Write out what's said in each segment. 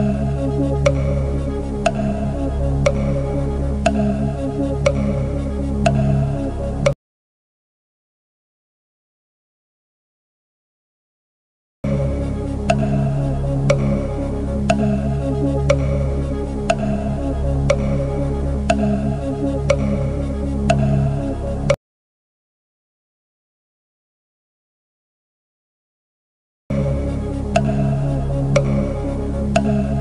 love. love.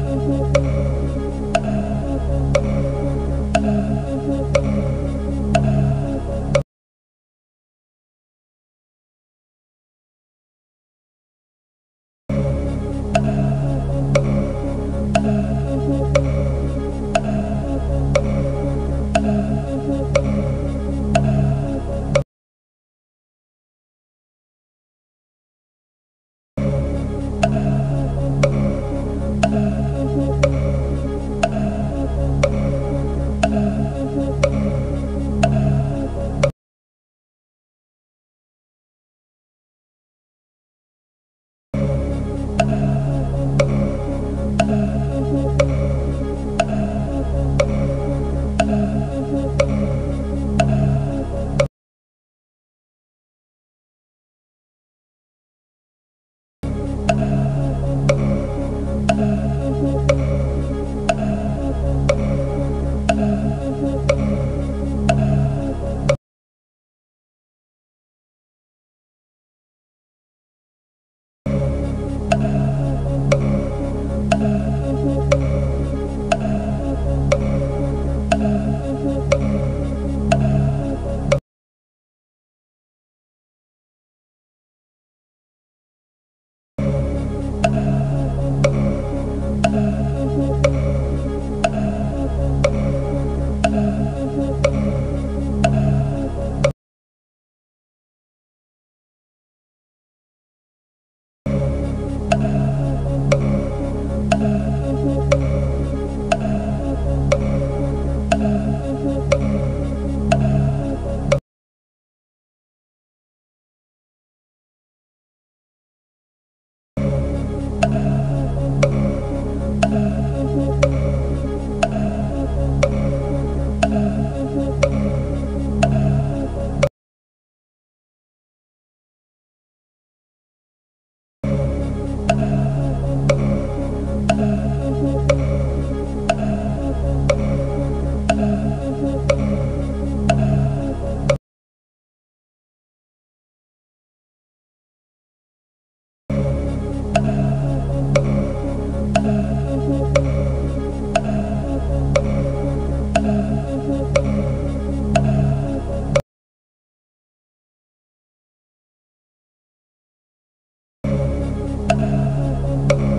Mm-hmm.